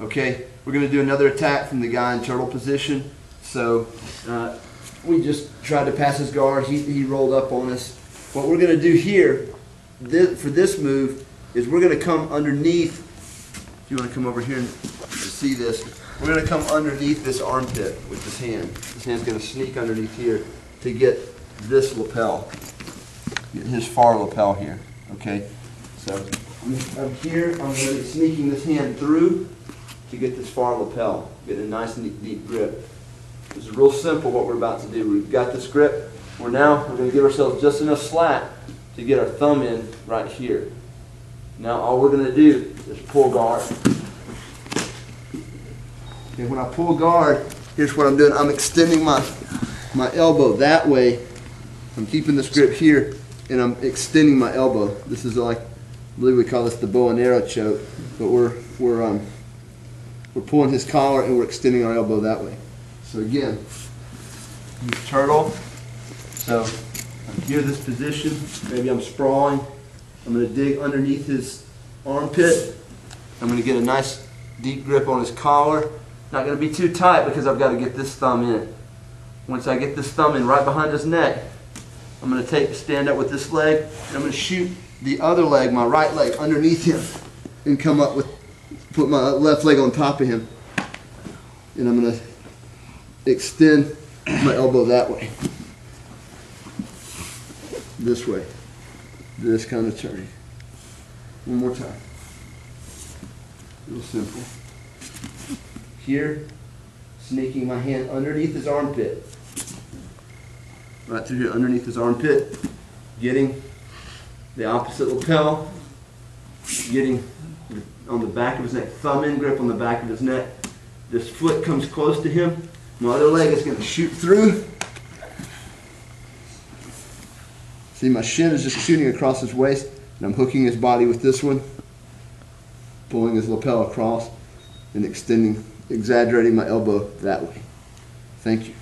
Okay, we're gonna do another attack from the guy in turtle position. So, uh, we just tried to pass his guard, he, he rolled up on us. What we're gonna do here, thi- for this move, is we're gonna come underneath, if you wanna come over here and see this, we're gonna come underneath this armpit with this hand. This hand's gonna sneak underneath here to get this lapel, get his far lapel here, okay? So, I'm, I'm here, I'm gonna be sneaking this hand through to get this far lapel, get a nice deep, deep grip. This is real simple what we're about to do. We've got this grip. We're now, we're gonna give ourselves just enough slack to get our thumb in right here. Now, all we're gonna do is pull guard. And when I pull guard, here's what I'm doing. I'm extending my, my elbow that way. I'm keeping this grip here, and I'm extending my elbow. This is like, I believe we call this the bow and arrow choke, but we're, we're, um, we're pulling his collar and we're extending our elbow that way. So again, turtle. So I'm here this position, maybe I'm sprawling. I'm gonna dig underneath his armpit. I'm gonna get a nice deep grip on his collar. Not gonna be too tight because I've gotta get this thumb in. Once I get this thumb in right behind his neck, I'm gonna take, stand up with this leg, and I'm gonna shoot the other leg, my right leg, underneath him, and come up with, put my left leg on top of him. And I'm gonna extend my elbow that way. This way. This kind of turning. One more time. Real simple. Here, sneaking my hand underneath his armpit. Right through here, underneath his armpit. Getting the opposite lapel. Getting on the back of his neck, thumb in grip on the back of his neck. This foot comes close to him. My other leg is going to shoot through. See, my shin is just shooting across his waist, and I'm hooking his body with this one, pulling his lapel across, and extending, exaggerating my elbow that way. Thank you.